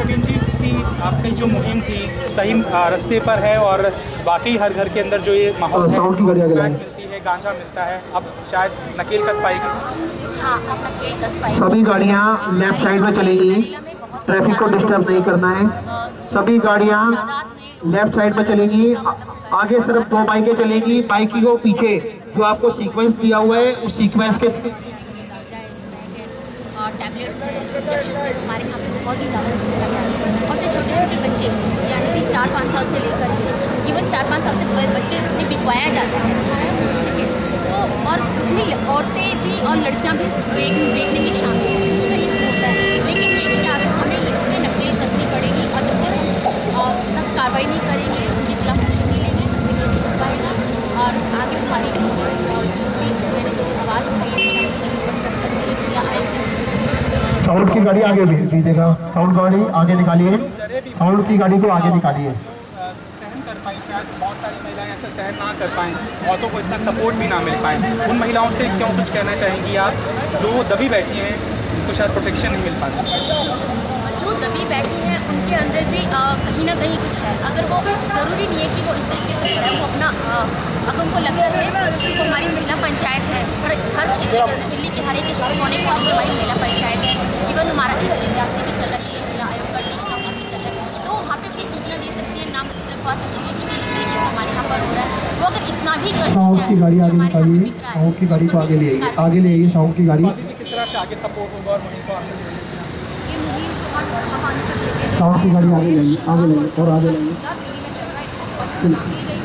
प्रवीण जी की आपकी जो मुहिम थी सही रास्ते पर है और बाकी हर घर के अंदर जो ये माहौल है साउंड की गाड़ी आगे मिलती है गांजा मिलता है। अब शायद नकेल कस पाएगी हाँ। अब नकेल कस पाएगी सभी गाड़ियाँ लेफ़्ट साइड में चलेगी। ट्रैफ़िक को डिस्टर्ब नहीं करना है। सभी गाड़ियाँ लेफ़्ट साइड में चलेगी। आगे सिर्फ़ दो बाइकें चलेगी। बाइक की को पीछे जो आपको सीक्वेंस दिया हुआ है उस सीक्वेंस के टैबलेट्स हैं इंजेक्शन है हमारे यहाँ पे बहुत ही ज़्यादा संख्या में आते हैं। और से छोटे छोटे बच्चे, यानी कि चार पाँच साल से लेकर के इवन चार पाँच साल से बच्चे से बिकवाया जाता है। ठीक है? तो और उसमें औरतें भी और लड़कियाँ भी बेच बेचने में शामिल हैं। है। लेकिन ये कि क्या हमें ये उसमें नकेल कसनी पड़ेगी और जब और सख्त कार्रवाई नहीं करेंगे, उनके खिलाफ एक्शन नहीं लेंगे, तब तक पाएगा। और आगे हमारी टीम है और जिस भी इस मैंने जो आवाज़ उठाई है निशान की रिपोर्ट कर कर दी जिला आयोग ने मुझे सब कुछ साउंड की गाड़ी आगे भेज दीजिएगा। साउंड गाड़ी आगे निकालिए। साउंड की गाड़ी को आगे निकालिए। सहन कर पाएँ शायद बहुत सारी महिलाएँ ऐसा सहन ना कर पाएँ। औरतों को इतना सपोर्ट भी ना मिल पाए। उन महिलाओं से क्यों कुछ कहना चाहेंगी आप? जो दबी बैठी हैं उनको शायद प्रोटेक्शन नहीं मिल पाता। जो दबी बैठी हैं उनके अंदर भी कहीं ना कहीं कुछ है। अगर वो ज़रूरी नहीं है कि वो इस तरीके से वो अपना अगर उनको लगता है कि हमारी महिला पंचायत है हर हर क्षेत्र के अंदर दिल्ली के हर एक कोने कोने में हमारी महिला पंचायत है इवन हमारा एक सौ इक्यासी भी चल रहा है महिला आयोग का टीम का भी चल रहा है। तो वहाँ पे अपनी सूचना दे सकती है नाम लिखवा सकती है कि इस तरीके से हमारे यहाँ पर हो रहा है। वो अगर इतना भी करती साउंड है की गाड़ी आगे हमारे यहाँ पे निकालिए है, साउंड की गाड़ी को आगे ले आइए आगे ले आइए साउंड की गाड़ी। किस तरह से आगे सपोर्ट होगा और वहीं को आगे हम हम साउंड की गाड़ी आगे लाइए आगे लाइए और आगे आगे लेंगे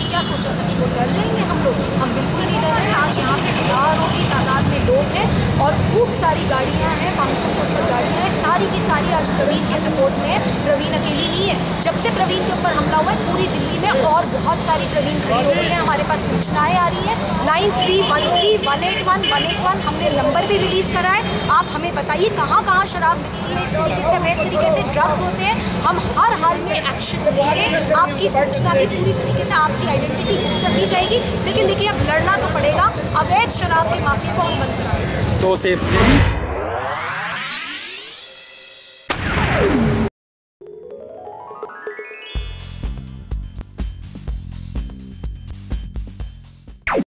उन्होंने क्या सोचा था कि वो डर जाएँगे हम लोग? हम बिल्कुल नहीं डर रहे आज यहाँ पे हज़ारों की तादाद में लोग हैं और खूब सारी गाड़ियाँ हैं, पाँच सौ सत्तर गाड़ियाँ हैं। सारी की सारी आज प्रवीण के सपोर्ट में है प्रवीण अकेली नहीं है जब से प्रवीण के ऊपर हमला हुआ है, पूरी दिल्ली में और बहुत सारी प्रवीण खड़ी हो गई है। हमारे पास सूचनाएँ आ रही है। Nine three one three one eight one one eight one, हमने नंबर भी रिलीज़ करा है। आप हमें बताइए कहाँ कहाँ शराब बिकती है? इस तरीके से अवैध तरीके से ड्रग्स होते हैं। हम हर हाल में एक्शन लेंगे। आपकी सूचना भी पूरी तरीके से, आपकी आइडेंटिटी कर दी जाएगी। लेकिन देखिए, अब लड़ना तो पड़ेगा। अवैध शराब के माफिया को हम बंद कराएँगे तो सेफ़